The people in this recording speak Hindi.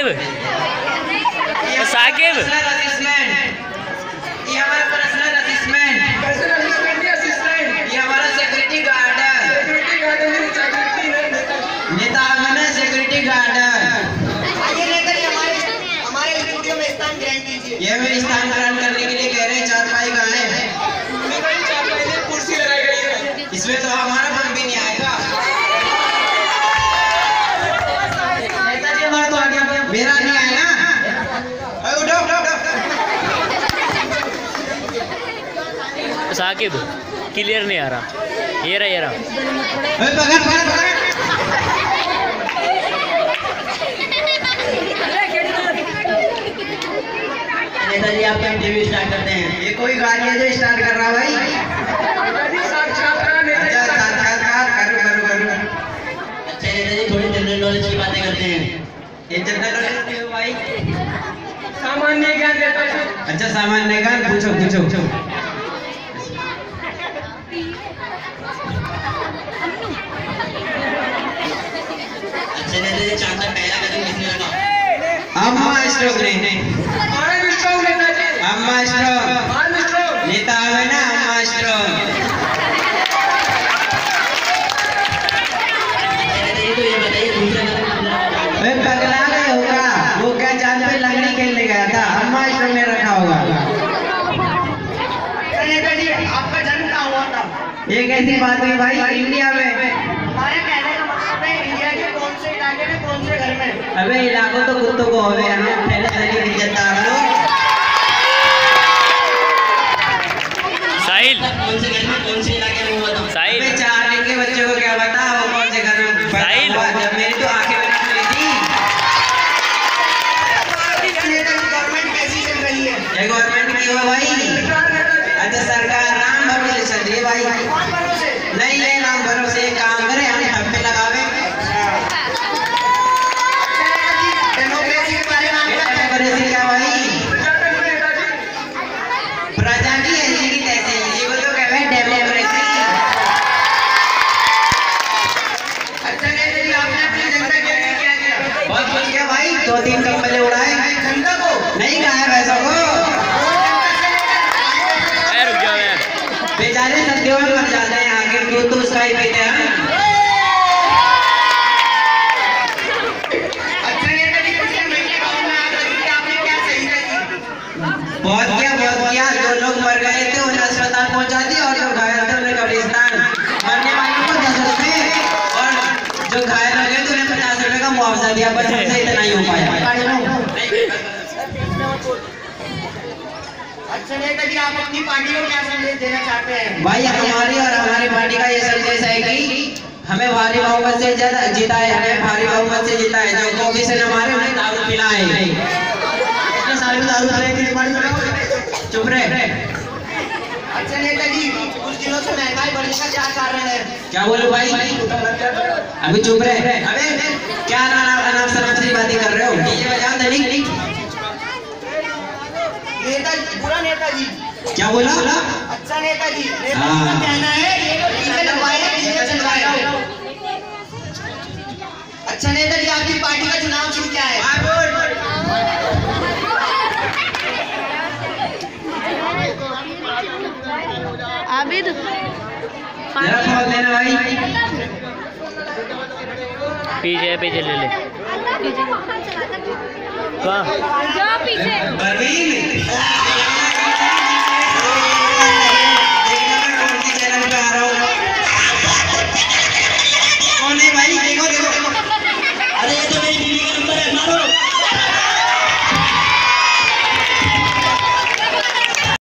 साकिब। साकिब। ये हमारा पर्सनल असिस्टेंट ये हमारा सिक्योरिटी गार्ड है। नेता सिक्योरिटी गार्ड है। ये हमारे हमारे स्टूडियो में स्थान ग्रहण कीजिए। ये हमें स्थान ग्रहण करने के लिए कह रहे हैं चारपाई कहाँ है इसमें तो हमारा मन भी नहीं आएगा नेताजी हमारा तो आ गया मेरा नहीं आया ना अरे उठो उठो उठो साकिब क्लियर नहीं आ रहा ये रहा ये रहा अरे पकड़ पकड़ पकड़ नेताजी आप क्या इंटरव्यू स्टार्ट करते हैं। ये कोई गाड़ी है जो स्टार्ट कर रहा है भाई? अच्छा साक्षात्कार करो करो करो। अच्छा नेताजी थोड़ी जनरल नॉलेज की बातें करते हैं। ये जनरल नॉलेज भाई। सामान्य ज्ञान देता है। अच्छा सामान्य ज्ञान पूछो पूछो। स्ट्रोक ने आर्म स्ट्रॉन्ग नेताजी। अम्मा स्ट्रोक आर्म स्ट्रॉन्ग नेता है ना अम्मा स्ट्रोक अरे पगला गए होगा। वो क्या चाँद पे लंगड़ी खेलने गया था? अम्मा स्ट्रोक ने रखा होगा। आपका जन्म कहाँ हुआ था? ये कैसी बात हुई भाई? इंडिया में। हमारे कहने का मतलब है इंडिया के कौन से इलाके में कौन से घर में? अबे इलाकों तो कुत्तों को होवे हम पहले तरीके की इज़्ज़त हम लोग साहिल कौन से घर में कौन से इलाके में हुआ था साहिल। अबे चार के बच्चों को क्या पता वो कौन से घर में साहिल। जब मेरी तो आँखें बना हुई थी। गवर्नमेंट कैसी चल रही है ये गवर्नमेंट की हुआ भाई। अच्छा सरकार राम भरोसे चल रही है भाई। नहीं ये राम भरोसे काम करे हम ठप्पे लगावे डेमोक्रेसी के बारे में ये आपका क्या डेमोक्रेसी क्या भाई नेताजी प्रजा की ऐसी की तैसी ये को तो कहवे डेमोक्रेसी अच्छा नेताजी आपने अपनी जनता के लिए क्या किया बहुत कुछ किया भाई दो तीन कम्बले उड़ाए। को। नहीं कहा है वैसा को बेचारे सत्यों में मर जाते हैं आगे दूध तो उसका ही पीते हैं अच्छा नेताजी पिछले महीने गाँव में आग लगी थी आपने क्या सही की बहुत किया बहुत किया जो लोग मर गए थे उन्हें अस्पताल पहुँचा दिया और जो घायल थे उन्हें कब्रिस्तान मरने वालों को दस रुपए और जो घायल हो गए थे उन्हें पचास मुआवजा दिया बस हमसे इतना ही हो पाया अच्छा आप अपनी पार्टी को क्या संदेश देना चाहते हैं भाई हमारी और हमारी पार्टी का ये संदेश है कि हमें भारी बहुमत से ज़्यादा जीता है हमें भारी बहुमत से जीता है। जो कॉफ़ी से न मारे उन्हें दारू पिलाए। इतने सारे दारू चुप रहे। अच्छा नेताजी कुछ दिनों से महँगाई बढ़ने का क्या कारण है? क्या बोलो भाई? अभी चुप रहे। अबे क्या नाम अनाप शनाप से बातें कर रहे हो डीजे बजाओ तनी नेताजी पूरा नेताजी क्या बोला? अच्छा नेताजी नेताजी का हाँ। कहना है ये तो डीजे लगवाए हैं चलवाए अच्छा नेताजी आपकी पार्टी का चुनाव चिन्ह क्या है? आबिद। भाई। पीछे पीछे ले ले। पीछे। परवीन